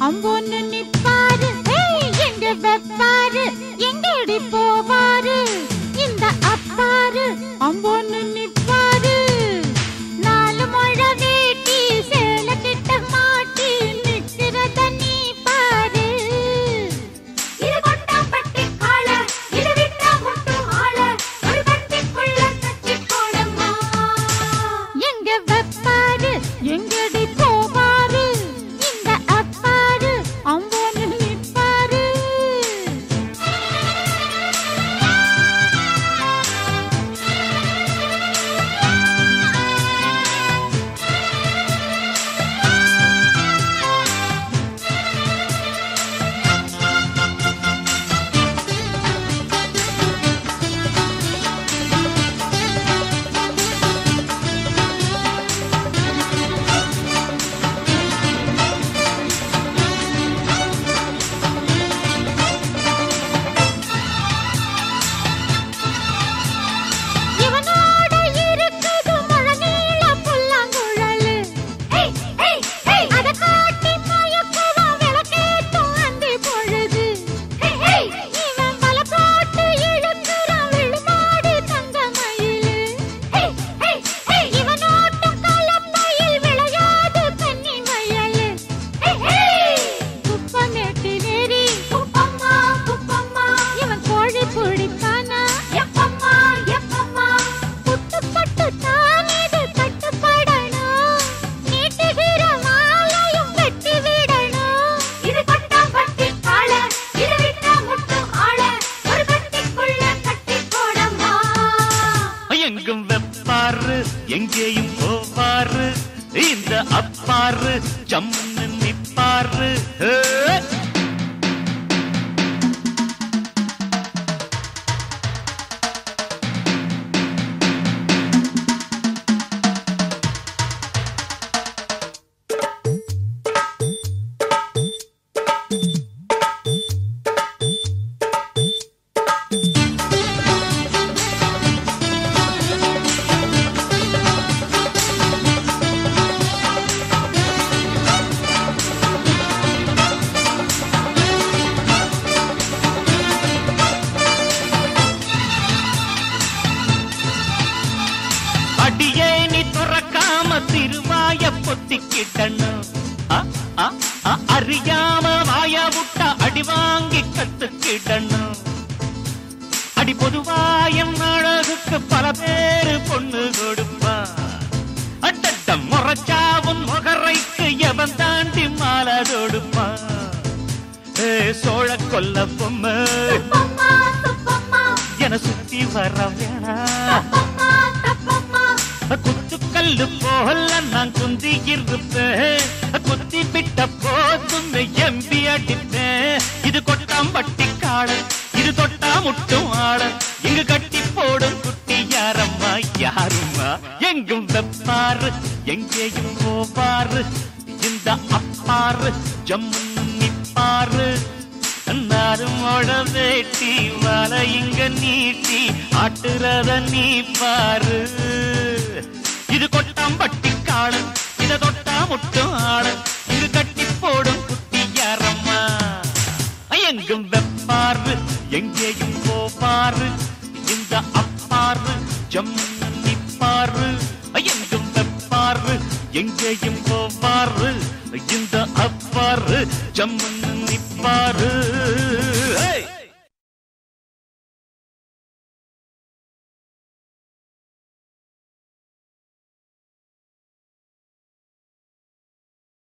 அம்போன்னு நிப்பாரு. எங்க வெப்பாரு? எங்கடி போவாரு? இந்த அப்பாரு அம்போன்னு நிப்பாரு. எங்கும் வெப்பாரு எங்கேயும் போவாரு இந்த அப்பாரு சம்மன் நிப்பாரு அ, அறியாம வாய விட்டா அடி வாங்கி கத்துக்கிட்டணும். அடி பொதுவாயம் அழகுக்கு பல பேரு பொண்ணு கொடுப்பா. அட்டட்ட முறைச்சாவும் முகரைக்கு எவன் தாண்டி மாலை தொடுப்பா. ஏ சோழ கொல்ல பொம்மை. என சுத்தி வர வேணா. போல நான் குந்தி இருப்பேன் குத்தி விட்ட போதும் எம்பி அடிப்பேன். இது கொட்டாம்பட்டி காட இது தொட்டா முட்டும் ஆட இங்கு கட்டி போடும் குட்டி யாரம்மா யாருமா எங்கும் வெப்பாரு எங்கேயும் போவாரு. இந்த அப்பாரு ஜம்மு நிப்பாரு. நாருமோட வேட்டி வல இங்க நீட்டி ஆட்டுறத நீ பாரு இது கொட்டாம்பட்டி காடு இத தொட்டா முட்டும் ஆடு இது கட்டி போடும் குட்டியாரம்மா எங்கும் வெப்பாரு எங்கேயும் போவாரு இந்த அப்பாரு ஜம்மிப்பாரு எங்கும் வெப்பாரு எங்கேயும் போவாரு இந்த அப்பாரு ஜம்மு நிப்பாரு